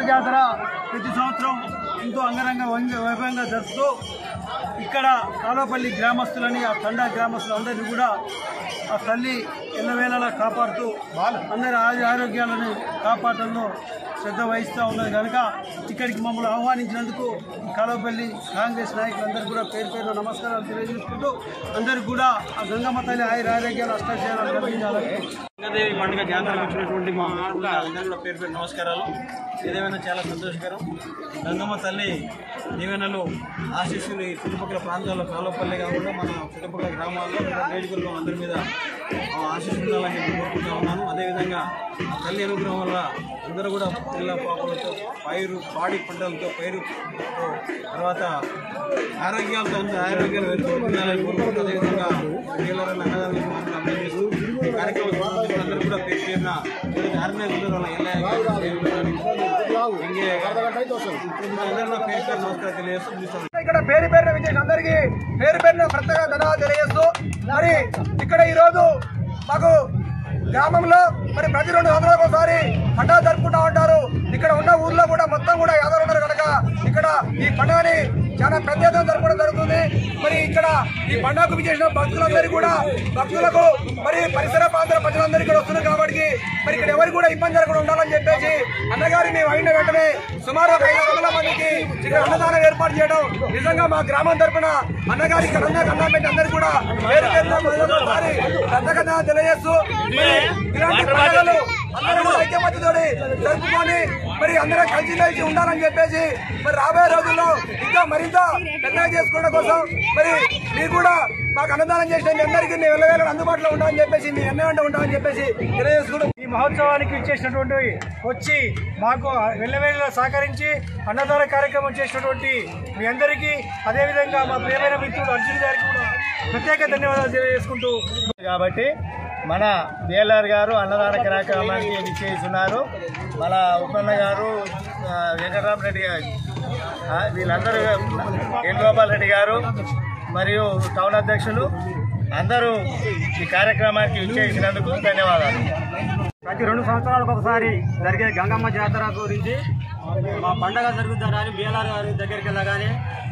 BR జాతర ప్రతి సంవత్సరం ఎంతో అంగరంగ వైభ- వైభవంగా జరుపుతూ ఇక్కడ కాలోపల్లి గ్రామస్తులని ఆ తండా గ్రామస్తులందరినీ కూడా ఆ తల్లి ఎల్లవేళలా కాపాడుతూ అందరి ఆరోగ్య ఆరోగ్యాలను కాపాడడంలో శ్రద్ధ వహిస్తూ ఉన్నది కనుక ఇక్కడికి మమ్మల్ని ఆహ్వానించినందుకు కాలువపల్లి కాంగ్రెస్ నాయకులందరూ కూడా పేరు పేరు నమస్కారాలు తెలియజేసుకుంటూ అందరికీ కూడా ఆ గంగమ్మ తల్లి ఆయుర ఆరోగ్యాలు అష్టాలు కలిగించాలని గంగాదేవి పండుగ జాతరకు వచ్చినటువంటి మా అందరిలో పేరు పేరు నమస్కారాలు. ఏదేమైనా చాలా సంతోషకరం. గంగమ్మ తల్లి దీవెనలు ఆశీస్సులు ఈ చుట్టుపక్కల ప్రాంతాల్లో కాలువపల్లి కాకుండా మన చుట్టుపక్కల గ్రామాల్లో వేడుకల్లో అందరి మీద ఆ ఆశీస్సులు కోరుకుంటా ఉన్నాను అదేవిధంగా తల్లి అనుగ్రహం వల్ల అందరూ కూడా పిల్ల పాపలతో పైరు పాడి పంటలతో పైరు తర్వాత ఆరోగ్యాలతో అందరూ ఆరోగ్యాలు ఉండాలని కోరుకుంటూ అదేవిధంగా మహిళలను అన్నదానం కార్యక్రమం అందరూ కూడా పేరు పేరున ఆర్గనైజర్ అందరూ పేరు నమస్కారం తెలియజేస్తూ ఇక్కడ పేరు పేరున విజయ్ అందరికీ పేరు పేరున ప్రత్యేక ధన్యవాదాలు తెలియజేస్తూ మరి ఇక్కడ ఈ రోజు మాకు గ్రామంలో మరి ప్రతి రెండు సంవత్సరాలకు ఒకసారి పండుగ జరుపుకుంటా ఉంటారు. ఇక్కడ ఉన్న ఊర్లో కూడా మొత్తం కూడా యాదవ్ ఉన్నారు కనుక ఇక్కడ ఈ పండుగని చాలా ప్రత్యేకంగా జరపడం జరుగుతుంది. మరి ఇక్కడ ఈ పండుగకు చేసిన భక్తులందరూ కూడా భక్తులకు మరి పరిసర ప్రాంతాల ప్రజలందరూ కూడా వస్తున్నారు కాబట్టి మరి ఇక్కడ ఎవరు కూడా ఇబ్బంది జరగకుండా ఉండాలని చెప్పేసి అన్నగారి మేము అయిన వెంటనే సుమారు ఒక ఐదు వందల మందికి ఇక్కడ అన్నదానం ఏర్పాటు చేయడం నిజంగా మా గ్రామం తరఫున అన్నగారి ఇక్కడ అన్న కన్నా పెట్టి అందరికీ కూడా పేరు పేరున మరొకసారి తెలియజేస్తూ ఇలాంటి పండుగలు అందరూ కూడా జరుపుకొని మరి అందరం కలిసి కలిసి ఉండాలని చెప్పేసి మరి రాబోయే రోజుల్లో ఇంకా మరింత పెద్దగా చేసుకోవడం కోసం మరి మీరు కూడా మాకు అన్నదానం చేసిన మీ అందరికీ మేము వెళ్ళవేళ అందుబాటులో ఉండాలని చెప్పేసి మీ ఎన్న వెంట ఉండాలని చెప్పేసి తెలియజేసుకుంటాం ఈ మహోత్సవానికి ఇచ్చేసినటువంటి వచ్చి మాకు వెళ్ళవేళలో సహకరించి అన్నదాన కార్యక్రమం చేసినటువంటి మీ అందరికీ అదేవిధంగా మా ప్రియమైన మిత్రుడు అర్జున్ గారికి కూడా ప్రత్యేక ధన్యవాదాలు తెలియజేసుకుంటూ కాబట్టి మన బిఎల్ఆర్ గారు అన్నదాన కార్యక్రమానికి విచ్చేస్తున్నారు. మన ఉపన్న గారు వెంకటరామరెడ్డి గారు. వీళ్ళందరూ వేణుగోపాల్ రెడ్డి గారు మరియు టౌన్ అధ్యక్షులు. అందరూ ఈ కార్యక్రమానికి విచ్చేసినందుకు ధన్యవాదాలు. ప్రతి రెండు సంవత్సరాలకు ఒకసారి జరిగే గంగమ్మ జాతర గురించి మా పండగ జరుగుతారని బీఎల్ఆర్ గారి దగ్గరికి వెళ్ళగానే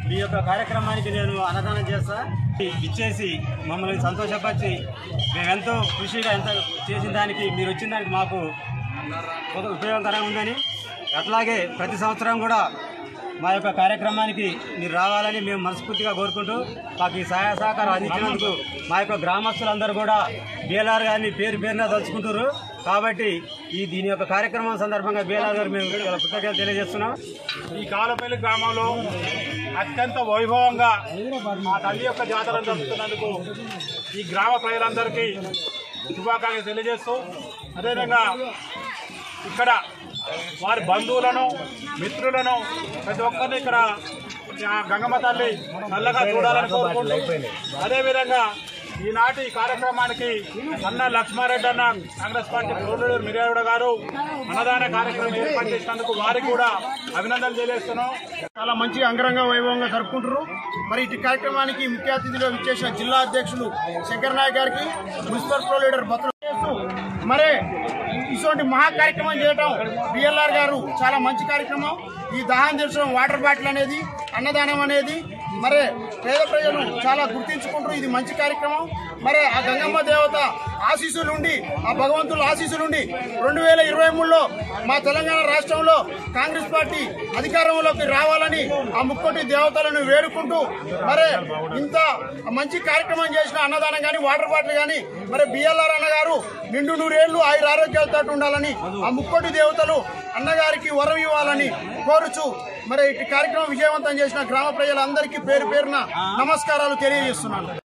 మీ యొక్క కార్యక్రమానికి నేను అన్నదానం చేస్తా. ఇచ్చేసి మమ్మల్ని సంతోషపరిచి మేమెంతో కృషిగా ఎంత చేసిన దానికి మీరు వచ్చిన దానికి మాకు కొంత ఉపయోగకరంగా ఉందని. అట్లాగే ప్రతి సంవత్సరం కూడా మా యొక్క కార్యక్రమానికి మీరు రావాలని మేము మనస్ఫూర్తిగా కోరుకుంటూ మాకు ఈ సహాయ సహకారం అందించినందుకు మా యొక్క గ్రామస్తులందరూ కూడా బీఎల్ఆర్ గారిని పేరు పేరున తలుచుకుంటారు కాబట్టి ఈ దీని యొక్క కార్యక్రమం సందర్భంగా బీఎల్ఆర్ గారు మేము కృతజ్ఞతలు తెలియజేస్తున్నాం. ఈ కాలపల్లి గ్రామంలో అత్యంత వైభవంగా మా తల్లి యొక్క జాతర జరుపుతున్నందుకు ఈ గ్రామ ప్రజలందరికీ శుభాకాంక్షలు తెలియజేస్తూ అదేవిధంగా ఇక్కడ వారి బంధువులను మిత్రులను ప్రతి ఒక్కరిని ఇక్కడ గంగమ్మ తల్లి చల్లగా చూడాలని కోరుకుంటూ అదేవిధంగా ఈనాటి కార్యక్రమానికి అన్న లక్ష్మారెడ్డి అన్న కాంగ్రెస్ పార్టీ కోడూరు మిర్యాడ గారు అన్నదాన కార్యక్రమం ఏర్పాటు చేసినందుకు వారికి కూడా అభినందనలు తెలియజేస్తున్నాం. చాలా మంచి అంగరంగ వైభవంగా జరుపుకుంటారు మరి ఇటు కార్యక్రమానికి ముఖ్య అతిథిగా విచ్చేసిన జిల్లా అధ్యక్షులు శంకర్ నాయక్ గారికి మున్సిపల్ ప్రో లీడర్ భద్ర మరి ఇటువంటి మహా కార్యక్రమం చేయడం బిఎల్ఆర్ గారు చాలా మంచి కార్యక్రమం. ఈ దాహం తీర్చడం వాటర్ బాటిల్ అనేది అన్నదానం అనేది మరి పేద ప్రజలు చాలా గుర్తించుకుంటారు ఇది మంచి కార్యక్రమం. మరి ఆ గంగమ్మ దేవత ఆశీస్సులుండి ఆ భగవంతుల ఆశీస్సులుండి రెండు వేల ఇరవై మూడులో మా తెలంగాణ రాష్ట్రంలో కాంగ్రెస్ పార్టీ అధికారంలోకి రావాలని ఆ ముక్కోటి దేవతలను వేడుకుంటూ మరి ఇంత మంచి కార్యక్రమం చేసిన అన్నదానం కానీ వాటర్ బాటిల్ కానీ మరి బిఎల్ఆర్ అన్నగారు నిండు నూరేళ్ళు ఆయుర ఆరోగ్యాలతో ఉండాలని ఆ ముక్కోటి దేవతలు అన్నగారికి వరం ఇవ్వాలని కోరుచు. మరి ఈ కార్యక్రమం విజయవంతం చేసిన గ్రామ ప్రజలందరికీ పేరు పేరున నమస్కారాలు తెలియజేస్తున్నాను.